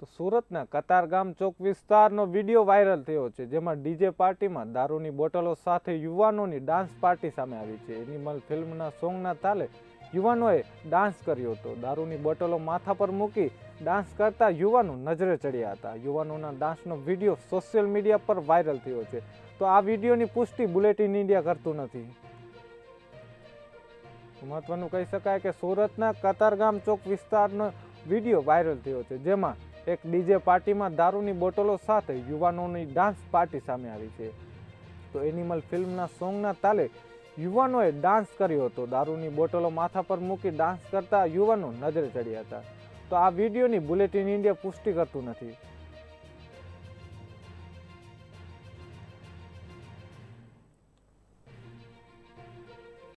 તો સુરતના કતારગામ ચોક વિસ્તારનો વીડિયો વાયરલ થયો છે, જેમાં ડીજે પાર્ટીમાં દારૂની બોટલો સાથે યુવાનોની ડાન્સ પાર્ટી સામે આવી છે. એનિમલ ફિલ્મના સોંગના તાલે યુવાનોએ ડાન્સ કર્યો હતો. દારૂની બોટલો માથા પર મૂકી ડાન્સ કરતા યુવાનો નજરે ચડ્યા હતા. યુવાનોના ડાન્સનો વીડિયો સોશિયલ મીડિયા પર વાયરલ થયો છે. તો આ વિડીયોની પુષ્ટિ બુલેટિન ઇન્ડિયા કરતું નથી. મહત્વનું કહી શકાય કે સુરતના કતારગામ ચોક વિસ્તારનો વીડિયો વાયરલ થયો છે, જેમાં એક ડીજે પાર્ટીમાં દારૂની બોટલો સાથે યુવાનોની ડાન્સ પાર્ટી સામે આવી છે. તો એનિમલ ફિલ્મના સોંગના તાલે યુવાનોએ ડાન્સ કર્યો હતો. દારૂની બોટલો માથા પર મૂકી ડાન્સ કરતા યુવાનો નજરે ચડ્યા હતા. તો આ વિડીયોની બુલેટિન ઇન્ડિયા પુષ્ટિ કરતું નથી.